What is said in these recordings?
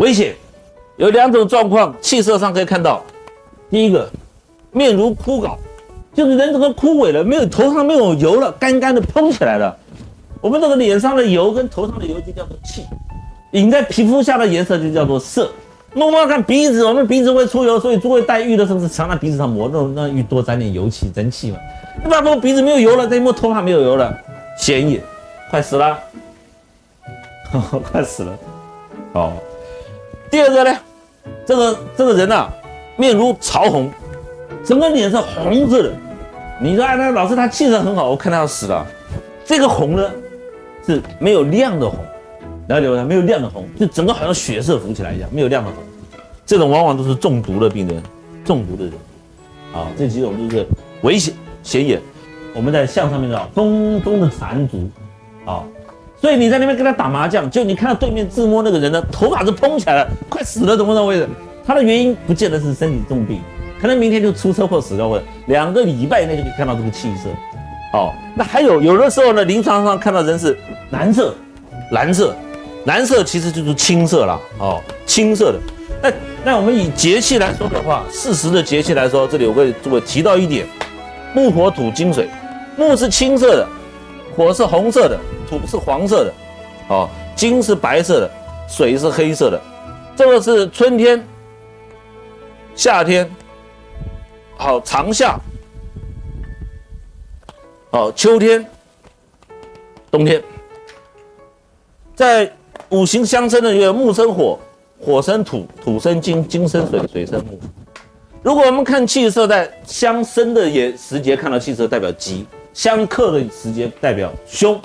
危险。有两种状况，气色上可以看到。第一个，面如枯槁，就是人整个枯萎了，没有头上没有油了，干干的蓬起来了。我们这个脸上的油跟头上的油就叫做气，隐在皮肤下的颜色就叫做色。摸摸看鼻子，我们鼻子会出油，所以诸位戴玉的时候是常在鼻子上抹，那那玉多沾点油气蒸汽嘛。那把摸鼻子没有油了，再摸头发没有油了，显眼，快死了，快死了。哦，第二个呢？这个这个人呐，面如潮红，整个脸是红色的。你说啊，那老师他气色很好，我看他要死了。这个红呢，是没有亮的红，了解吗？没有亮的红，就整个好像血色浮起来一样，没有亮的红。这种往往都是中毒的病人，中毒的人。啊，这几种都是危险显眼。我们在相上面叫东东的残烛，啊。所以你在那边跟他打麻将，就你看到对面自摸那个人呢，头发是蓬起来了，快死了，怎么怎么回事？他的原因不见得是身体重病，可能明天就出车祸死掉，或者两个礼拜内就可以看到这个气色。哦，那还有有的时候呢，临床上看到人是蓝色、蓝色、蓝色，其实就是青色了。哦，青色的。那那我们以节气来说的话，事实的节气来说，这里我会我提到一点：木、火、土、金、水。木是青色的，火是红色的。土是黄色的，哦，金是白色的，水是黑色的。这个是春天、夏天，好长夏，哦秋天、冬天。在五行相生的，月木生火，火生土，土生金，金生水，水生木。如果我们看气色，在相生的也时节看到气色，代表吉；相克的时节代表凶。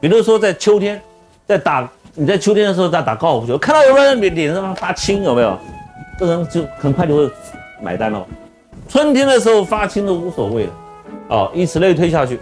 比如说，在秋天，在打你在秋天的时候在打高尔夫球，看到有人脸脸上发青，有没有？这人就很快就会买单了。春天的时候发青都无所谓了，哦，以此类推下去。